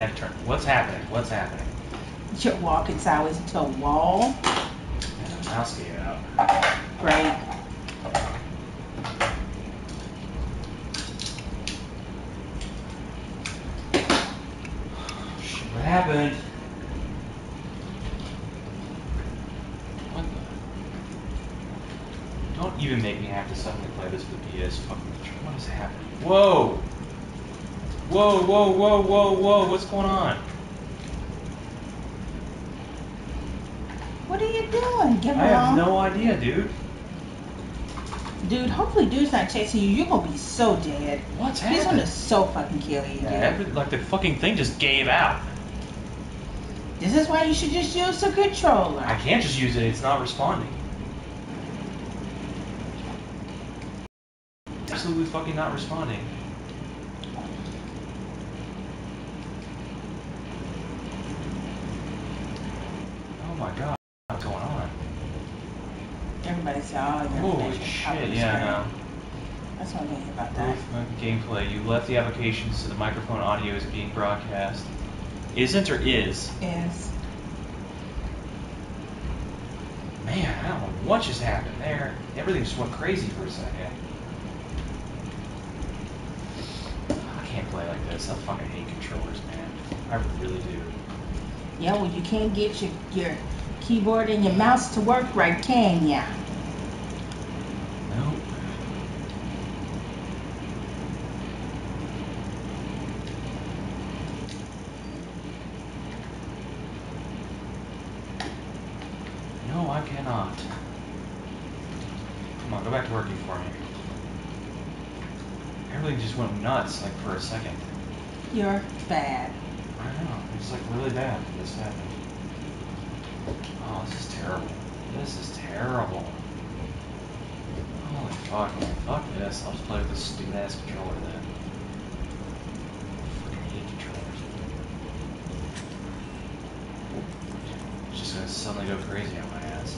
Have turn. What's happening? What's happening? You're walking sideways into a wall. And the mouse gave out. Great. Shit, what happened? What the? Don't even make me have to suddenly play this with the PS fucking. What is happening? Whoa! Whoa, whoa, whoa, whoa, whoa, what's going on? What are you doing? Get I have no idea, dude. Dude, hopefully dude's not chasing you. You're gonna be so dead. What's He's happening? gonna so fucking kill you, dude. Yeah, every, like the fucking thing just gave out. This is why you should just use the controller. I can't just use it, it's not responding. Absolutely fucking not responding. My god, what's going on? Everybody say, oh, your Holy shit, yeah, I know. That's what I'm mean about that. Uh, Gameplay, you left the application so the microphone audio is being broadcast. Isn't or is? Is Man, I don't know what just happened there. Everything just went crazy for a second. I can't play like this. I fucking hate controllers, man. I really do. yeah, well you can't get your your keyboard and your mouse to work right, can ya? Nope. No, I cannot. Come on, go back to working for me. Everything just went nuts, like, for a second. You're bad. I know. It's, like, really bad that this happened. Oh, this is terrible. This is terrible. Holy fuck, man. Fuck this. I'll just play with this stupid ass controller then. Fucking hate controllers. It's just gonna suddenly go crazy on my ass.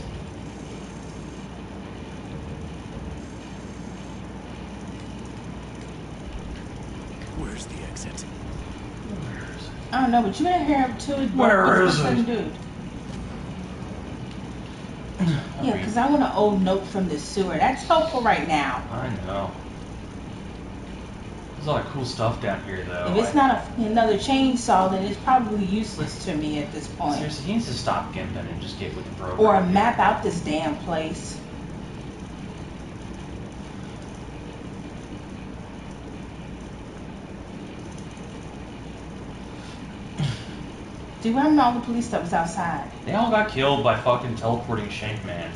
Where's the exit? Where is it? I don't know, but you better hear him too. Where What's is the it? dude? Yeah, because I want an old note from the sewer. That's helpful right now. I know. There's a lot of cool stuff down here, though. if it's not a, another chainsaw, then it's probably useless to me at this point. Seriously, he needs to stop gimping and just get with the program. Or map out this damn place. Dude, I know all the police stuff is outside. They all got killed by fucking teleporting Shank Man.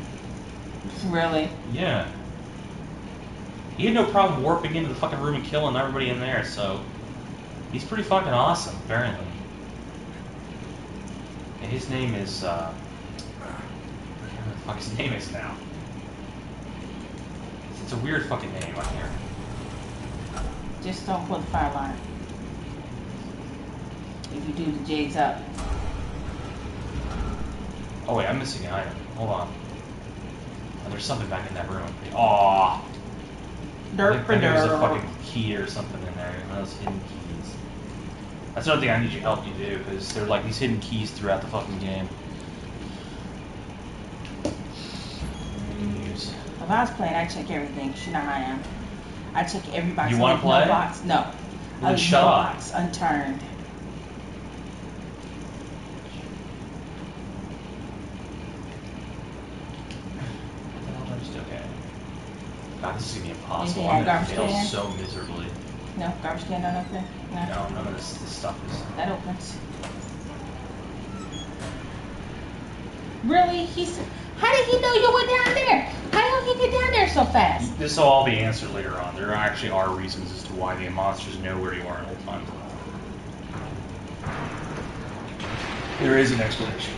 Really? Yeah. He had no problem warping into the fucking room and killing everybody in there, so he's pretty fucking awesome, apparently. And his name is uh I can't remember what the fuck his name is now. It's a weird fucking name on here. Just don't pull the fire line. If you do, the jig's up. Oh wait, I'm missing an item. Hold on. Oh, there's something back in that room. Aw. Think, for there's a fucking key or something in there. One of those hidden keys. That's another thing I need your help to do, because there are like these hidden keys throughout the fucking game. Use. If I was playing, I'd check everything. You know how I am. I check every box. You I wanna play? No box. No. Well, then leave shut no up. box unturned. Well, I'm just okay. God, this is gonna be impossible. Anything I'm gonna garbage fail can? so miserably. No garbage can on up there. No. No, none of this, this stuff is. That opens. Really? He's. How did he know you were down there? How did he get down there so fast? This will all be answered later on. There actually are reasons as to why the monsters know where you are at all times. There is an explanation.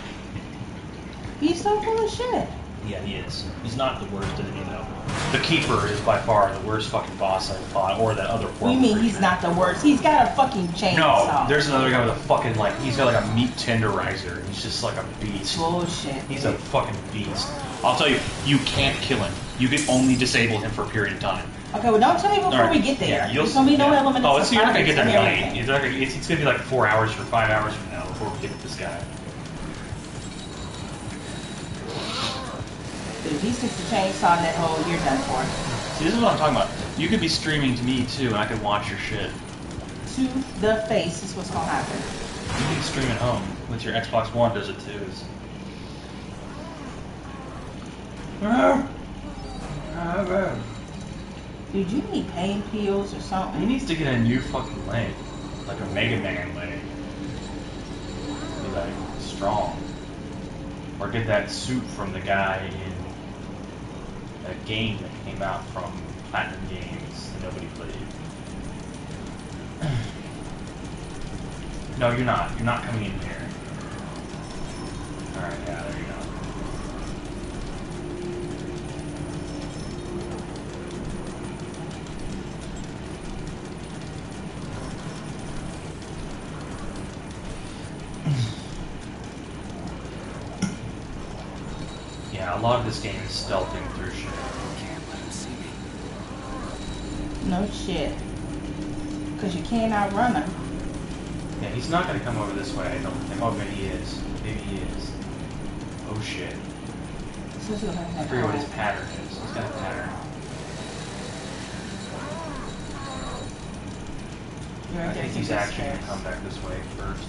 He's so full of shit. Yeah, he is. He's not the worst enemy though. The keeper is by far the worst fucking boss I've fought, or that other. Do you mean he's not the worst? He's got a fucking chainsaw. No, there's another guy with a fucking like he's got like a meat tenderizer. He's just like a beast. bullshit. He's a fucking beast. I'll tell you, you can't kill him. You can only disable him for a period of time. Okay, well, don't tell me before Alright, we get there. Yeah, you'll There's gonna be no yeah. element Oh, it's, you're not gonna get there tonight. It's, it's, gonna be like four hours or five hours from now before we get this guy. Dude, if he sticks the chainsaw in that hole, you're done for. See, this is what I'm talking about. You could be streaming to me too, and I could watch your shit. To the face is what's gonna happen. You can stream at home with your Xbox One. Does it too? It's- Dude, you need pain pills or something. He needs to get a new fucking leg, like a Mega Man leg. Be like strong, or get that suit from the guy in that game that came out from Platinum Games that nobody played. No, you're not. You're not coming in here. All right, yeah, there you go. Yeah, a lot of this game is stealthing through shit. Can't let him see me. No shit. Cause you can't outrun him. Yeah, he's not gonna come over this way, I don't think. Oh, maybe he is. Maybe he is. Oh shit. So I forget what his pattern is. He's got a pattern. I think he's actually gonna come back this way first.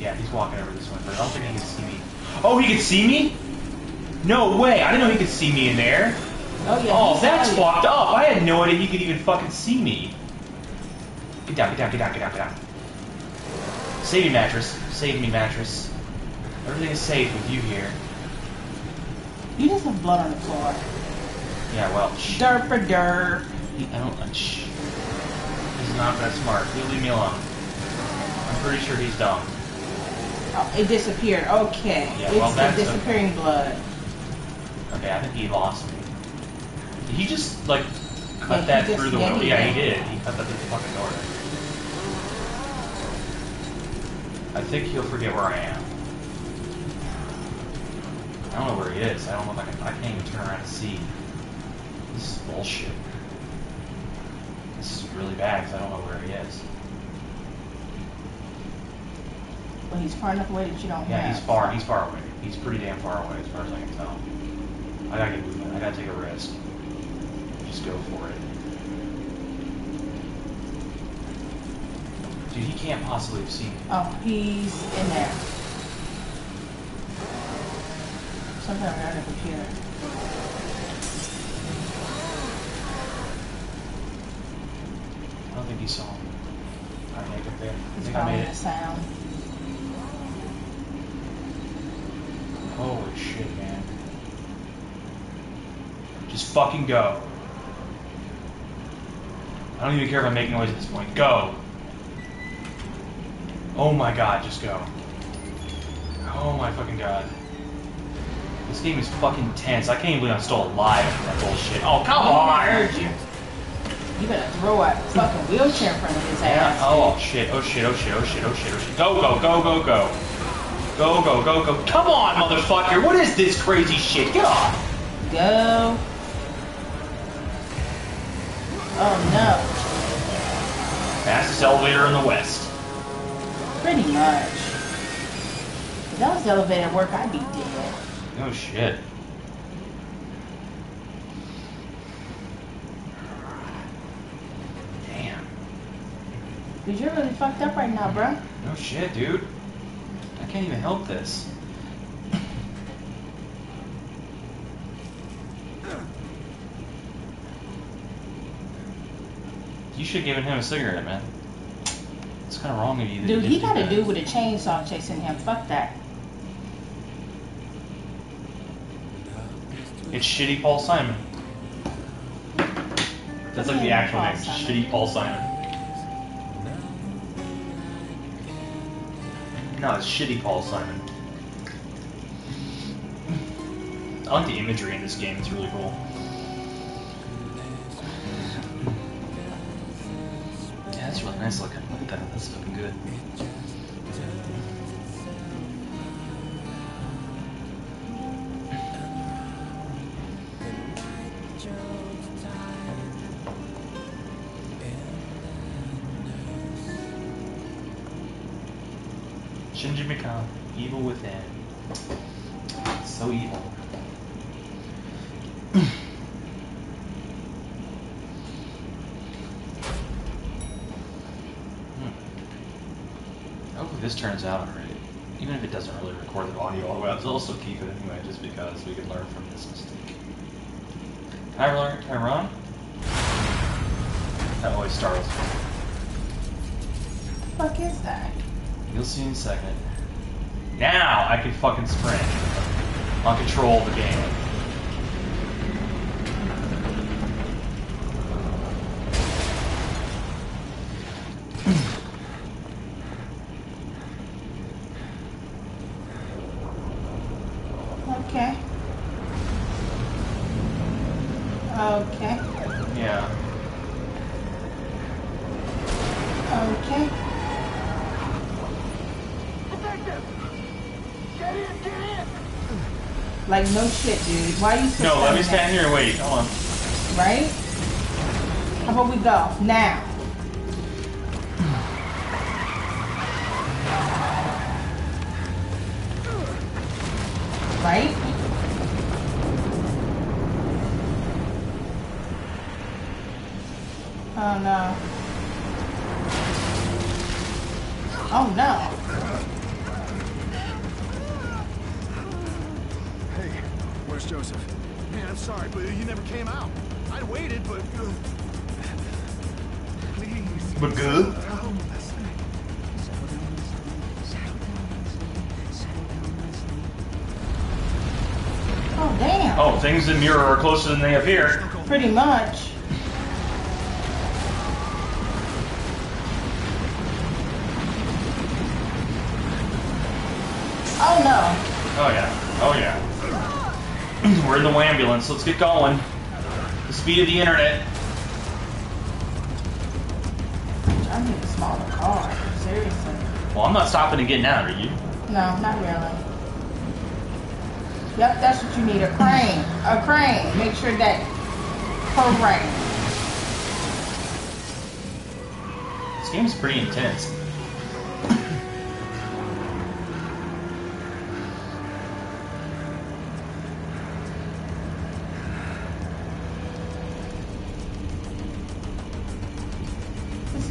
Yeah, he's walking over this way, but I don't think he can see me. Oh, he can see me? No way! I didn't know he could see me in there. Oh yeah. Oh, that's fucked up. I had no idea he could even fucking see me. Get down, get down, get down, get down, get down. Save me, mattress. Save me, mattress. Everything is safe with you here. You just have blood on the floor. Yeah, well. Derp for derp. I don't. Uh, shh. He's not that smart. You leave me alone. I'm pretty sure he's dumb. Oh, it disappeared. Okay. Yeah, well, it's that's the a- disappearing blood. Okay, I think he lost me. Did he just like Yeah, cut he that just- through the yeah, window? he Yeah, he did. did. He cut that through the fucking door. I think he'll forget where I am. I don't know where he is. I don't know if I can. I can't even turn around and see. This is bullshit. This is really bad because I don't know where he is. But he's far enough away that you don't Yeah, have. he's far. He's far away. He's pretty damn far away as far as I can tell. I gotta get moving. I gotta take a risk. Just go for it. Dude, he can't possibly have seen me. Oh, he's in there. Somewhere around the computer. I don't think he saw me. I make it there. I He's think I following made the it. sound. Holy shit, man. Just fucking go. I don't even care if I'm making noise at this point. Go. Oh my god, just go. Oh my fucking god. This game is fucking tense. I can't even believe I'm still alive from that bullshit. Oh, come Oh, I heard you. You better throw a fucking wheelchair in front of his Yeah. Oh shit, oh shit, oh shit, oh shit, oh shit, oh shit. Go, go, go, go, go. Go, go, go, go. Come on, motherfucker. What is this crazy shit? Get off. Go. Oh no. Fastest elevator in the West. Pretty much. If that was the elevator work, I'd be dead. Oh shit. Damn. Cause you're really fucked up right now, bruh. No shit, dude. I can't even help this. You should have given him a cigarette, man. It's kind of wrong of you. That Dude, you he got do a dude with a chainsaw chasing him. Fuck that. It's shitty Paul Simon. That's like the actual name. Shitty Paul Simon. No, it's shitty Paul Simon. I like the imagery in this game. It's really cool. Yeah, that's really nice looking. Look at that. That's fucking good. Shinji Mikami, evil within. So evil. Hmm. Hopefully this turns out alright. Even if it doesn't really record the audio all the way, I'll still keep it anyway, just because we can learn from this mistake. I run? That always startles me. fuck is that? You'll see in a second. Now I can fucking sprint on control of the game. Okay. Okay. Yeah. Okay. Detective! Get in, get in! Like no shit, dude. Why are you No, let me stand here and wait. Hold on. Right? How about we go now? Right? Oh no. But good. Oh damn. Oh, things in Mirror are closer than they appear. Pretty much. Oh no. Oh yeah. Oh yeah. We're in the ambulance. Let's get going. The speed of the internet. I need a smaller car. Seriously. Well, I'm not stopping and getting out, are you? No, not really. Yep, that's what you need. A crane. A crane. Make sure that program. This game's pretty intense.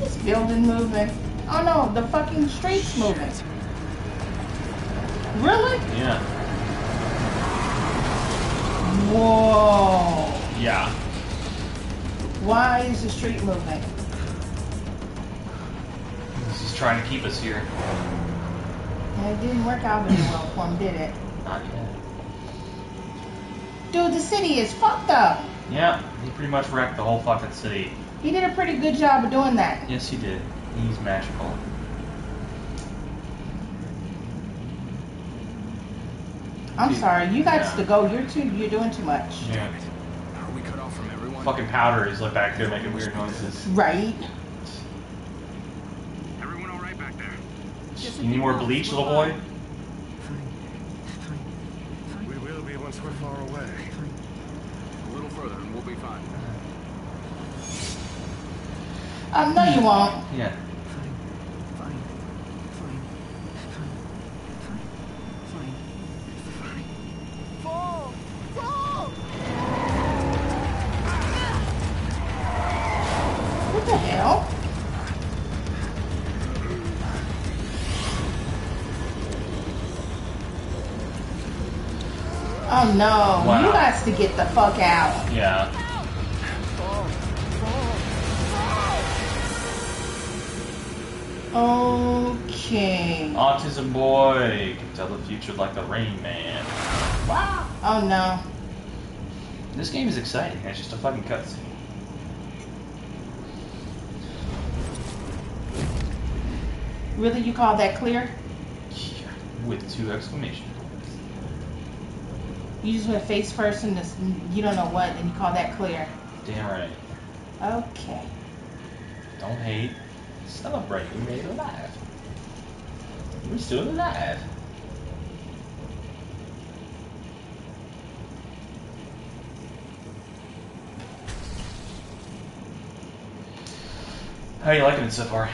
This building moving? Oh no, the fucking street's moving. Really? Yeah. Whoa. Yeah. Why is the street moving? This is trying to keep us here. It didn't work out very well for him, did it? Not yet. Dude, the city is fucked up. Yeah, he pretty much wrecked the whole fucking city. He did a pretty good job of doing that. Yes, he did. He's magical. I'm Dude, sorry, you guys yeah. to go. You're too. You're doing too much. Yeah. are we cut off from everyone? Fucking powder is like back there making weird noises. Right. Everyone all right back there? You need more bleach, little boy? We will be once we're far away. A little further and we'll be fine. Um, no, you won't. Yeah. Fall! Fall! What the hell? Oh no, Wow. you got to get the fuck out. Yeah. Okay. Autism boy can tell the future like the Rain Man. Wow. Oh no. This game is exciting. It's just a fucking cutscene. Really, you call that clear? Yeah, With two exclamation points. You just went face first and this, you don't know what, and you call that clear. Damn right. Okay. Don't hate. Made it alive. We're still alive. How are you liking it so far?